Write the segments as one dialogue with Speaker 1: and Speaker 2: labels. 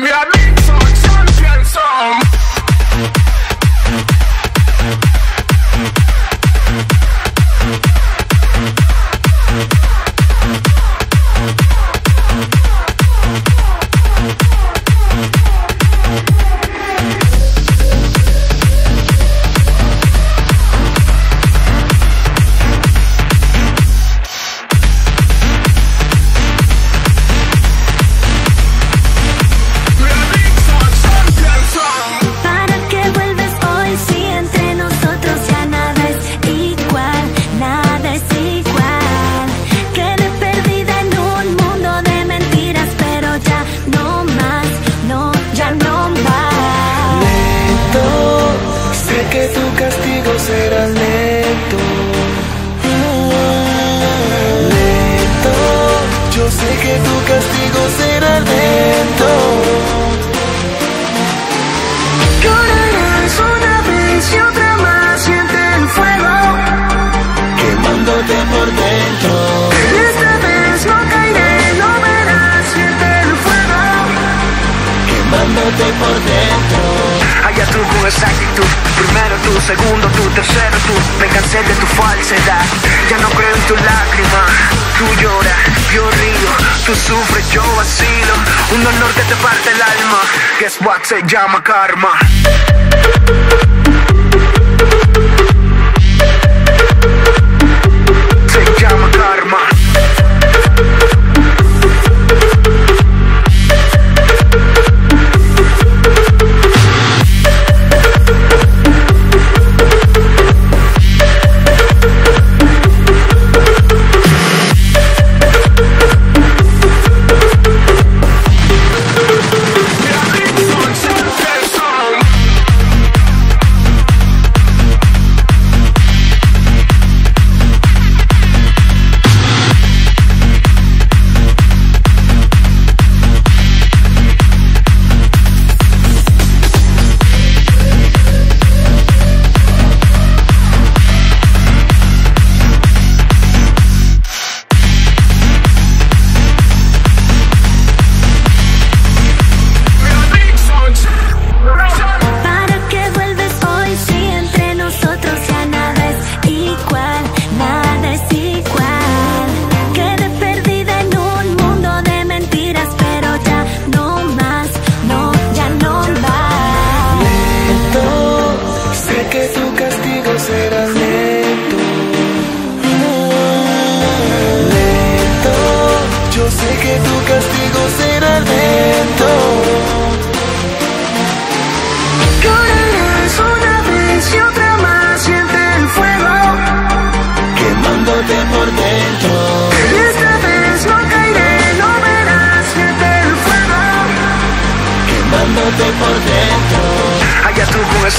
Speaker 1: We are
Speaker 2: Allá tú con esa actitud, primero tú, segundo tú, tercero tú. Me cansé de tu falsedad, ya no creo en tu lágrima. Tú lloras, yo río, tú sufres, yo vacilo. Un honor que te parte el alma, que es what se llama karma. sé que tu castigo se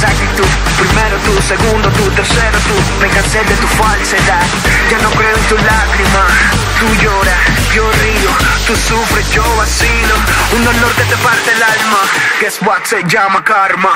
Speaker 2: Primero tú, segundo tú, tercero tú Me cansé de tu falsedad. Ya no creo en tu lágrima Tú lloras, yo río Tú sufres, yo vacilo. Un dolor que te parte el alma Que es what se llama karma